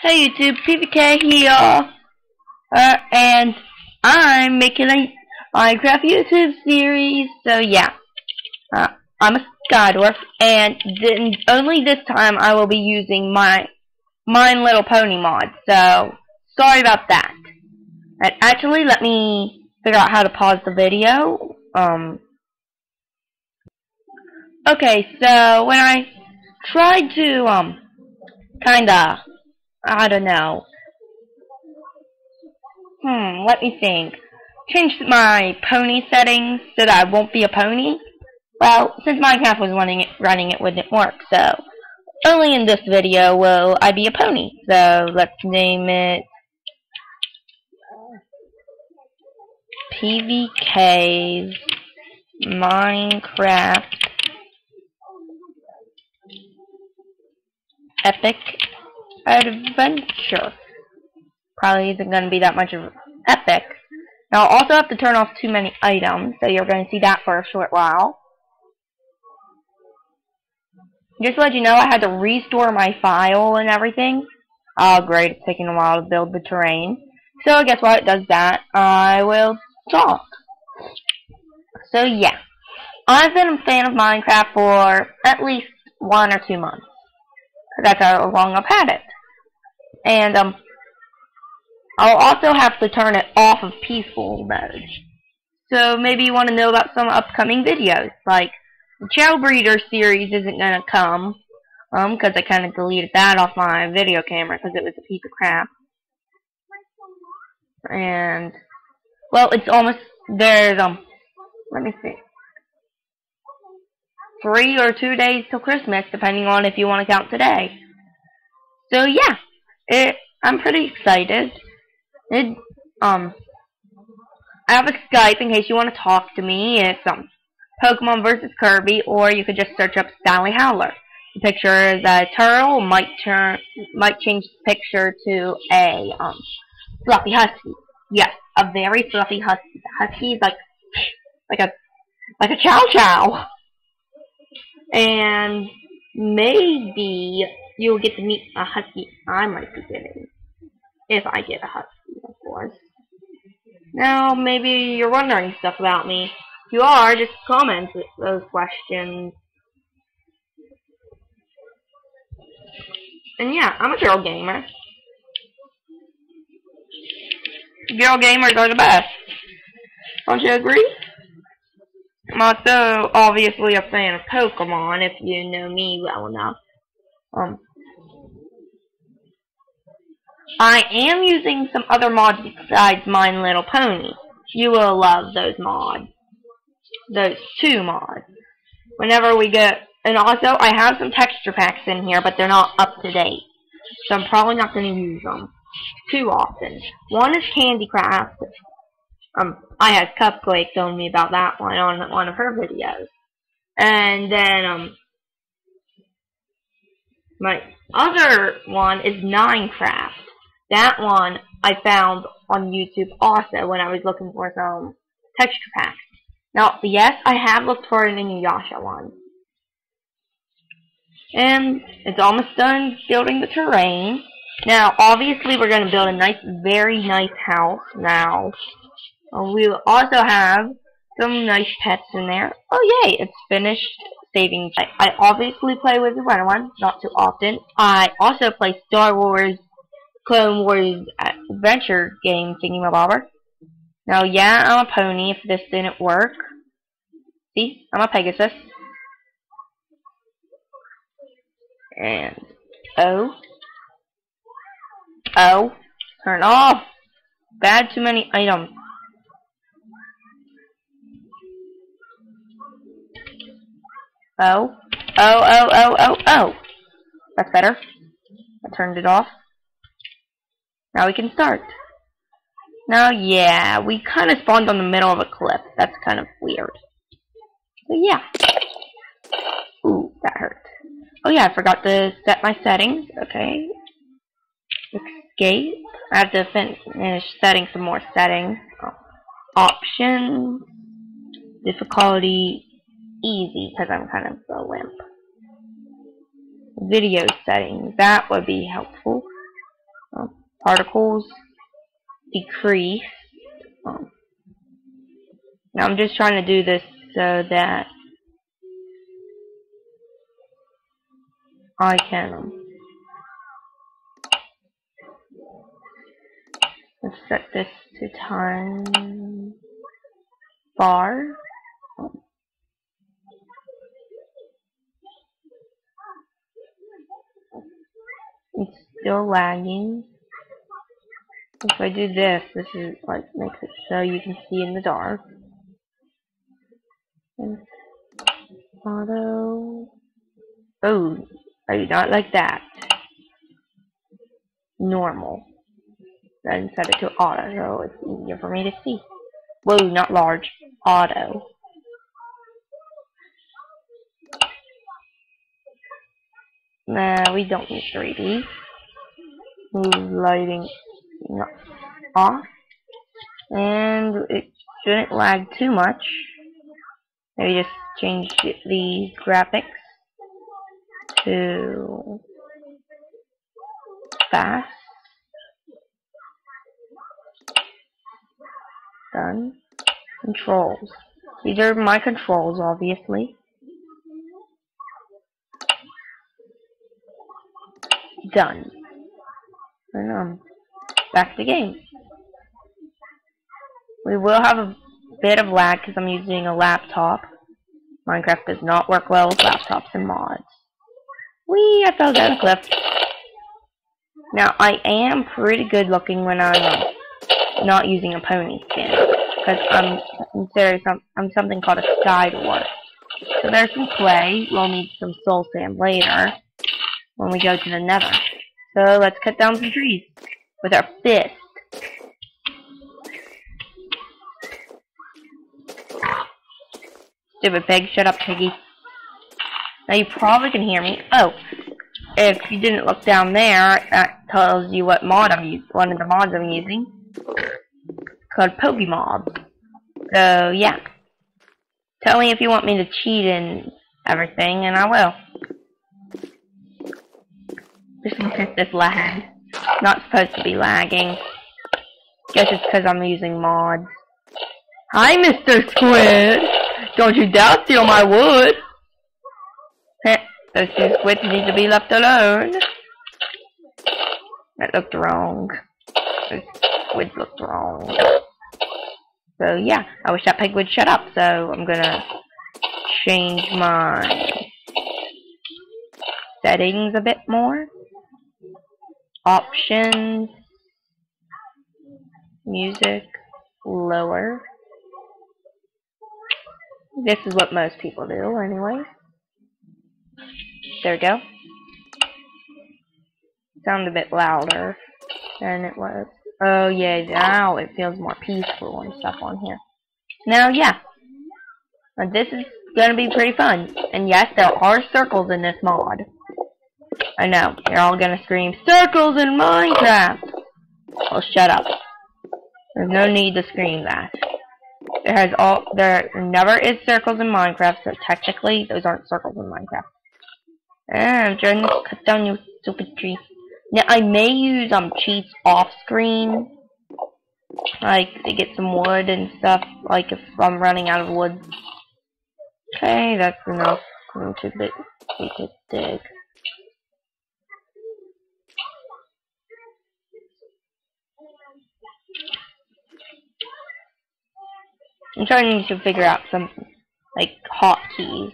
Hey YouTube, PVK here, uh, and I'm making a Minecraft YouTube series, so yeah, uh, I'm a Skydwarf, and then only this time I will be using my Mine Little Pony mod, so sorry about that. And actually, let me figure out how to pause the video, um, okay, so when I tried to, um, kinda I don't know. Hmm, let me think. Change my pony settings so that I won't be a pony. Well, since Minecraft was running it, running it wouldn't work, so only in this video will I be a pony. So let's name it PVK's Minecraft Epic adventure. Probably isn't going to be that much of epic. Now, I'll also have to turn off too many items, so you're going to see that for a short while. Just to let you know, I had to restore my file and everything. Oh, great, it's taking a while to build the terrain. So, I guess what? It does that. I will talk. So, yeah. I've been a fan of Minecraft for at least one or two months. That's how long I've had it. And um, I'll also have to turn it off of peaceful mode. So maybe you want to know about some upcoming videos, like the Jailbreeder series isn't going to come, um, because I kind of deleted that off my video camera because it was a piece of crap. And, well, it's almost, there's, um, let me see, three or two days till Christmas, depending on if you want to count today. So, yeah it, I'm pretty excited. It, um, I have a Skype in case you want to talk to me. It's um, Pokemon versus Kirby, or you could just search up Stanley Howler. The picture is a turtle. Might turn, might change the picture to a um, fluffy husky. Yes, a very fluffy husky. The husky like, like a, like a chow chow. And maybe you'll get to meet a husky I might be getting. If I get a husky, of course. Now, maybe you're wondering stuff about me. If you are, just comment those questions. And yeah, I'm a girl gamer. Girl gamers are the best. Don't you agree? I'm also obviously a fan of Pokemon, if you know me well enough. Um, I am using some other mods besides My Little Pony. You will love those mods. Those two mods. Whenever we get... And also, I have some texture packs in here, but they're not up to date. So I'm probably not going to use them too often. One is Candy Craft. Um, I had Cupquake telling me about that one on one of her videos. And then, um, my other one is Ninecraft. That one I found on YouTube also when I was looking for some texture packs. Now, yes, I have looked for an Inuyasha one. And it's almost done building the terrain. Now, obviously, we're going to build a nice, very nice house now. We will also have some nice pets in there. Oh, yay, it's finished saving. I, I obviously play with the Runner one, not too often. I also play Star Wars Clone Wars adventure game thingy-mabobber. Now, yeah, I'm a pony if this didn't work. See? I'm a Pegasus. And, oh. Oh. Turn off. Bad too many items. Oh. Oh, oh, oh, oh, oh. That's better. I turned it off. Now we can start. Now, yeah, we kind of spawned on the middle of a cliff. That's kind of weird. But yeah. Ooh, that hurt. Oh yeah, I forgot to set my settings. Okay. Escape. I have to finish setting some more settings. Options. Difficulty. Easy, because I'm kind of a limp. Video settings. That would be helpful. Particles decrease. Um, now I'm just trying to do this so that I can um, let's set this to time bar. It's still lagging. If I do this, this is like makes it so you can see in the dark. Auto. Oh, I do not like that. Normal. Then set it to auto, so it's easier for me to see. Whoa, not large. Auto. Nah, we don't need 3D. Smooth lighting off. And it shouldn't lag too much. Maybe just change the graphics to fast. Done. Controls. These are my controls, obviously. Done. And um, back to the game. We will have a bit of lag because I'm using a laptop. Minecraft does not work well with laptops and mods. Whee! I fell down a cliff. Now, I am pretty good looking when I'm not using a pony skin. Because I'm considered some, I'm something called a sky dwarf. So there's some clay. We'll need some soul sand later when we go to the nether. So let's cut down some trees with our fist. Stupid pig, shut up, piggy. Now you probably can hear me. Oh, if you didn't look down there, that tells you what mod I'm using, one of the mods I'm using, called Pokemobs. So yeah, tell me if you want me to cheat and everything, and I will. Just look at this lag. Not supposed to be lagging. Guess it's because I'm using mods. Hi, Mr. Squid! Don't you dare steal my wood! Eh, those two squids need to be left alone. That looked wrong. Those squids looked wrong. So yeah, I wish that pig would shut up, so I'm gonna change my settings a bit more. Options, music, lower. This is what most people do anyway. There we go. Sound a bit louder than it was. Oh yeah, now it feels more peaceful and stuff on here. Now yeah, this is gonna be pretty fun. And yes, there are circles in this mod. I know, you're all gonna scream, circles in Minecraft! Well, shut up. There's no need to scream that. There has all, there never is circles in Minecraft, so technically, those aren't circles in Minecraft. Ah, I'm trying to cut down your stupid tree. Now, I may use um cheats off screen, like to get some wood and stuff. Like if I'm running out of wood. Okay, that's enough. I'm big to dig. I'm trying to figure out some like hotkeys.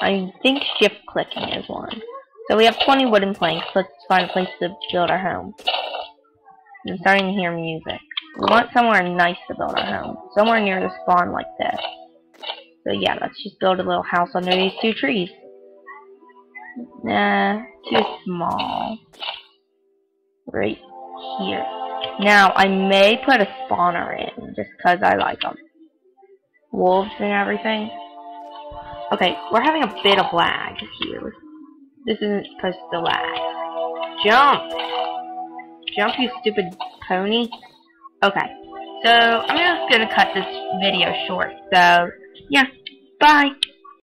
I think shift clicking is one. So we have 20 wooden planks. Let's find a place to build our home. I'm starting to hear music. We want somewhere nice to build our home. Somewhere near the spawn like this. So yeah, let's just build a little house under these two trees. Nah, too small. Right here. Now, I may put a spawner in, just because I like them. Wolves and everything. Okay, we're having a bit of lag here. This isn't supposed to lag. Jump! Jump, you stupid pony. Okay, so I'm just gonna cut this video short. So, yeah, bye!